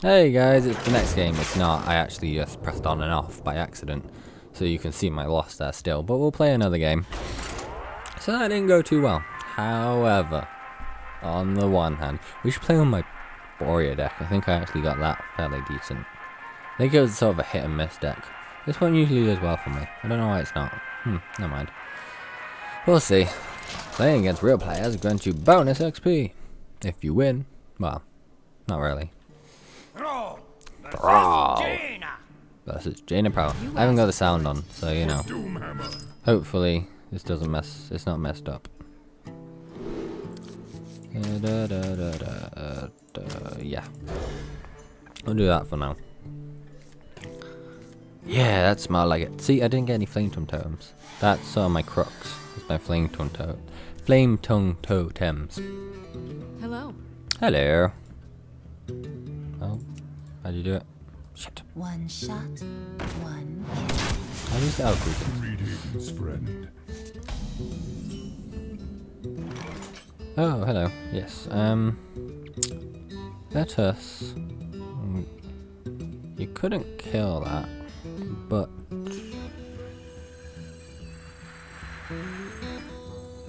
Hey guys, it's the next game. It's not. I actually just pressed on and off by accident. So you can see my loss there still. But we'll play another game. So that didn't go too well. However, on the one hand, we should play on my Warrior deck. I think I actually got that fairly decent. I think it was sort of a hit and miss deck. This one usually does well for me. I don't know why it's not. Hmm, never mind. We'll see. Playing against real players grants you bonus XP. If you win. Well, not really. Brawl versus Jaina Prow. I haven't got the sound on, so you know. Hopefully this doesn't mess. It's not messed up. Da, da, da, yeah. I'll do that for now. Yeah, that smelled like it. See, I didn't get any Flametongue Totems. That's sort of my crux. It's my flame tongue to Flametongue Totems. Hello. Hello. Oh, how do you do it? Shit. One shot, one How do you spell Greetings, friend. Oh, hello. Yes. Um. Let us. mm, You couldn't kill that, but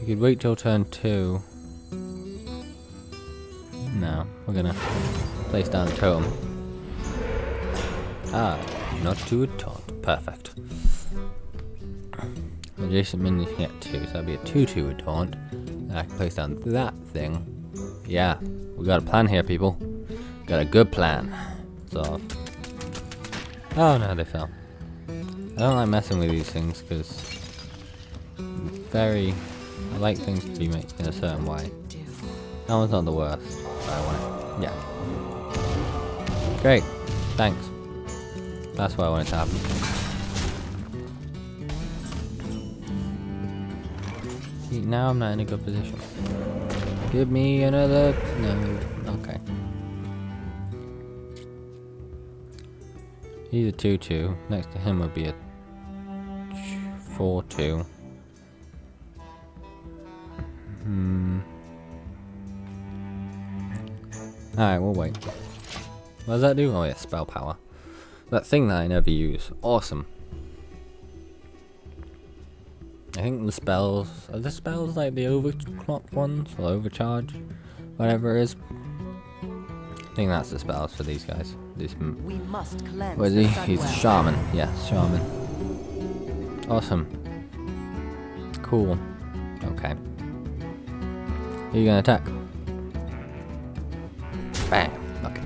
you could wait till turn two. No, we're gonna place down a totem. Ah, not too taunt. Perfect. Adjacent minions can get two, so that'd be a 2-2 a taunt. And I can place down that thing. Yeah, we got a plan here, people. Got a good plan. So. Oh no, they fell. I don't like messing with these things because very. I like things to be made in a certain way. That one's not the worst, but I want it. Yeah. Great. Thanks. That's what I wanted to happen. See, now I'm not in a good position. Give me another. No. Okay. He's a 2 2. Next to him would be a 4 2. Hmm. Alright, we'll wait. What does that do? Oh, yeah, spell power. That thing that I never use. Awesome. I think the spells are the spells like the overclock ones or overcharge, whatever it is. I think that's the spells for these guys. This We must cleanse what is he? He's a shaman. Yeah, shaman. Awesome. Cool. Okay. Are you gonna attack? Bam. Okay.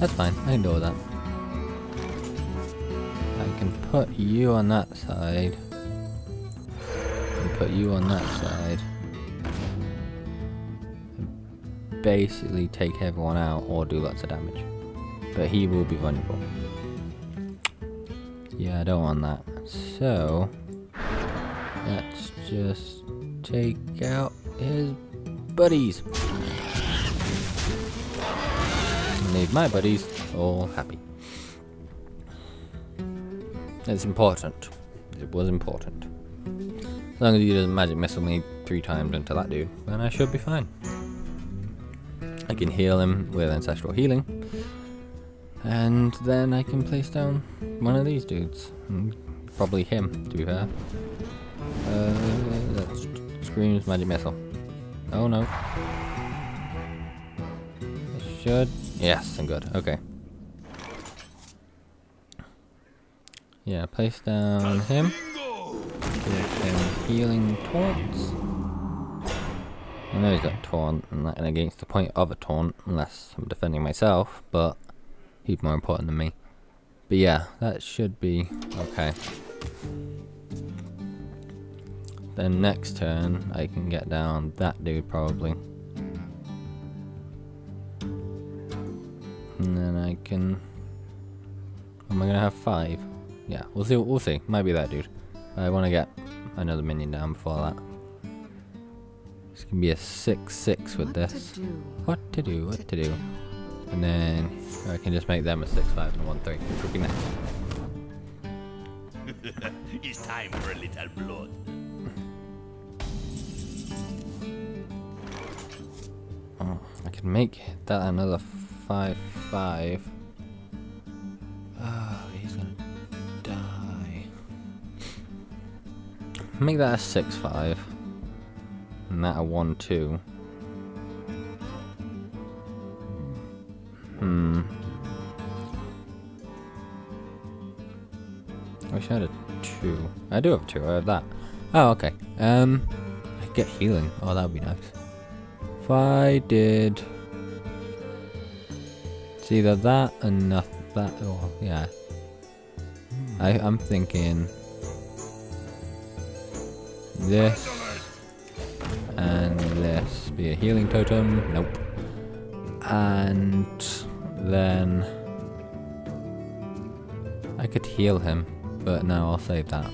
That's fine. I can deal with that. Can put you on that side. And put you on that side. And basically take everyone out or do lots of damage. But he will be vulnerable. Yeah, I don't want that. So let's just take out his buddies. And leave my buddies all happy. It's important. It was important. As long as he doesn't magic missile me three times into that dude, then I should be fine. I can heal him with ancestral healing. And then I can place down one of these dudes. Probably him, to be fair. Uh, that screams magic missile. Oh no. Should. Yes, I'm good. Okay. Yeah, place down him. Give him healing taunts. I know he's got taunt and that and against the point of a taunt unless I'm defending myself, but he's more important than me. But yeah, that should be okay. Then next turn I can get down that dude probably. And then I can Am I gonna have five? Yeah, we'll see we'll see. Might be that dude. I wanna get another minion down before that. It's gonna be a 6-6 with What this. to? What to do, what to do. And then I can just make them a 6-5 and a 1-3, which would be nice. it's time for a little blood. Oh, I can make that another five five. Make that a six five. And that a one two. Hmm. I wish I had a two. I do have a two. I have that. Oh, okay. Um, I get healing. Oh, that would be nice. If I did, it's either that and not that. Oh, yeah. I I'm thinking this and this be a healing totem. Nope. And then I could heal him, but no, I'll save that.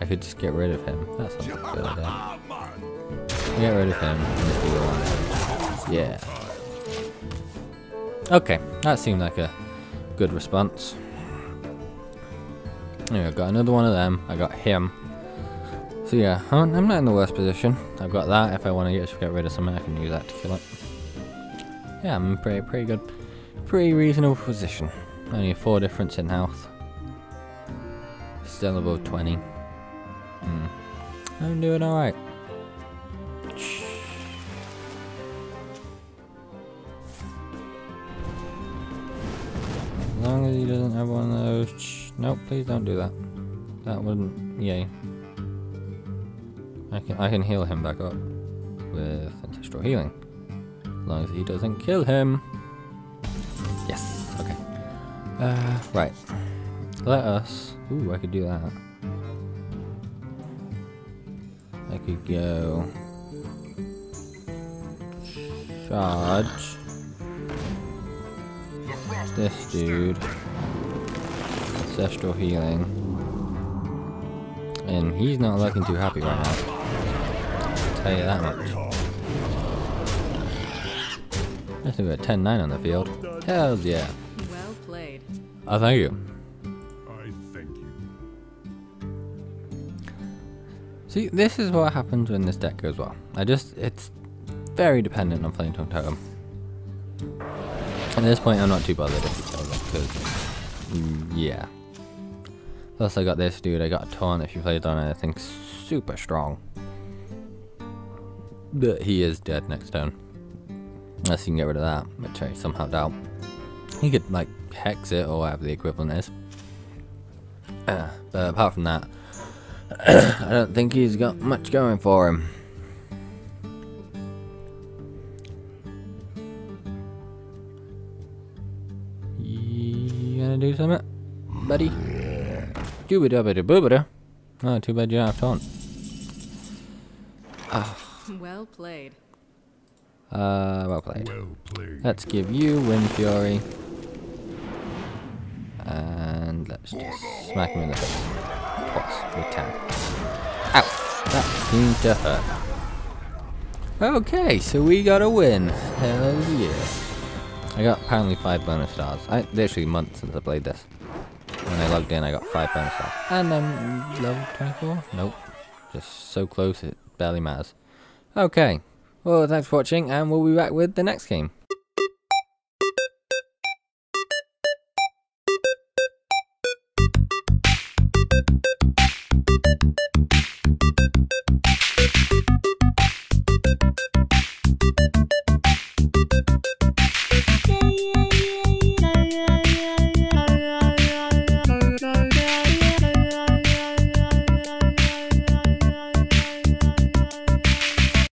I could just get rid of him. That sounds like a good idea. Ah. Get rid of him. Yeah. Okay, that seemed like a good response. Anyway, I've got another one of them. I got him. So yeah, I'm not in the worst position. I've got that. If I want to just get rid of something, I can use that to kill it. Yeah, I'm in pretty, pretty good, pretty reasonable position. Only a four difference in health. Still above 20. Hmm. I'm doing alright. As long as he doesn't have one of those. Nope, please don't do that. That wouldn't. Yay. I can I can heal him back up with ancestral healing. As long as he doesn't kill him. Yes. Okay. Uh, right. Let us. Ooh, I could do that. I could go. Charge. This dude. Ancestral healing. And he's not looking too happy right now. I'll tell you that much. Let's do a 10-9 on the field. Hells yeah. Well played. Oh, thank you. I thank you. See, this is what happens when this deck goes well. I just, it's very dependent on playing Tongue Totem. At this point, I'm not too bothered if he kills it, because, mm, yeah. Plus, I got this dude, I got a taunt if you played on it, I think super strong. But he is dead next turn. Unless you can get rid of that, which I somehow doubt. He could, like, hex it or whatever the equivalent is. Uh, but apart from that, I don't think he's got much going for him. You gonna do something, buddy? Dooba dooba dooba Oh, too bad you have taunt. Well played. Uh, well played. Well played. Let's give you Windfury. And let's just smack him in the face. Twice with 10. Ow! That seemed to hurt. Okay, so we got a win. Hell yeah. I got apparently 5 bonus stars. I literally months since I played this. When I logged in, I got 5 bonus stars. And I'm level 24? Nope. Just so close it barely matters. Okay, well thanks for watching and we'll be back with the next game.